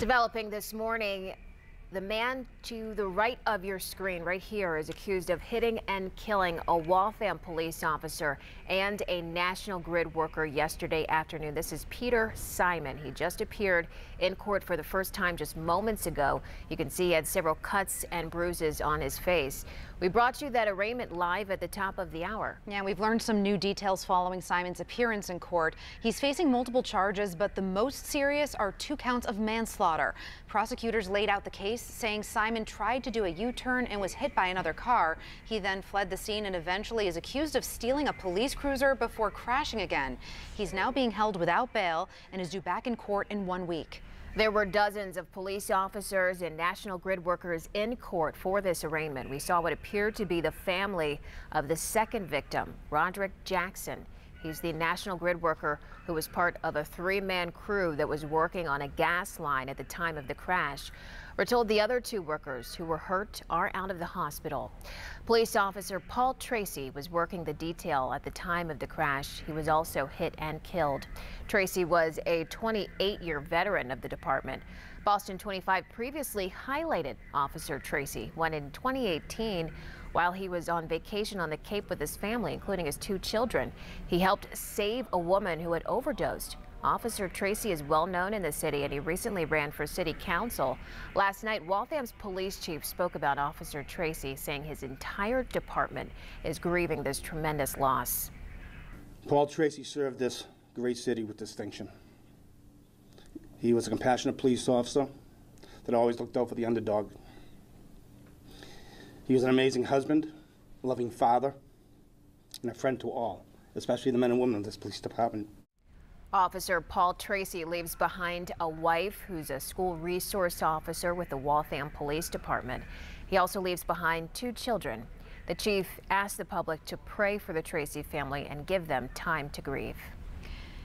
Developing this morning, the man to the right of your screen right here is accused of hitting and killing a Waltham police officer and a National Grid worker yesterday afternoon. This is Peter Simon. He just appeared in court for the first time just moments ago. You can see he had several cuts and bruises on his face. We brought you that arraignment live at the top of the hour. Yeah, we've learned some new details following Simon's appearance in court. He's facing multiple charges, but the most serious are two counts of manslaughter. Prosecutors laid out the case saying Simon tried to do a U-turn and was hit by another car. He then fled the scene and eventually is accused of stealing a police cruiser before crashing again. He's now being held without bail and is due back in court in one week. There were dozens of police officers and National Grid workers in court for this arraignment. We saw what appeared to be the family of the second victim, Roderick Jackson. He's the National Grid worker who was part of a three-man crew that was working on a gas line at the time of the crash. We're told the other two workers who were hurt are out of the hospital. Police officer Paul Tracey was working the detail at the time of the crash. He was also hit and killed. Tracey was a 28-year veteran of the department. Boston 25 previously highlighted Officer Tracey when in 2018, while he was on vacation on the Cape with his family, including his two children, he helped save a woman who had overdosed. Officer Tracey is well known in the city and he recently ran for city council. Last night, Waltham's police chief spoke about Officer Tracey, saying his entire department is grieving this tremendous loss. Paul Tracey served this great city with distinction. He was a compassionate police officer that always looked out for the underdog. He was an amazing husband, loving father, and a friend to all, especially the men and women of this police department. Officer Paul Tracey leaves behind a wife who's a school resource officer with the Waltham Police Department. He also leaves behind two children. The chief asked the public to pray for the Tracey family and give them time to grieve.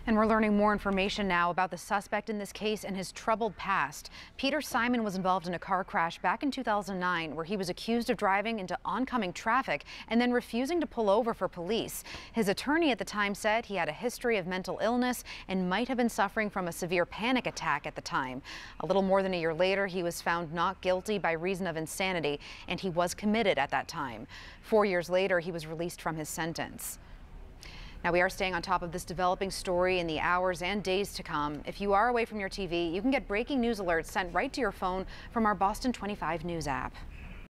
And we're learning more information now about the suspect in this case and his troubled past. Peter Simon was involved in a car crash back in 2009 where he was accused of driving into oncoming traffic and then refusing to pull over for police. His attorney at the time said he had a history of mental illness and might have been suffering from a severe panic attack at the time. A little more than a year later, he was found not guilty by reason of insanity and he was committed at that time. Four years later, he was released from his sentence. Now, we are staying on top of this developing story in the hours and days to come. If you are away from your TV, you can get breaking news alerts sent right to your phone from our Boston 25 News app.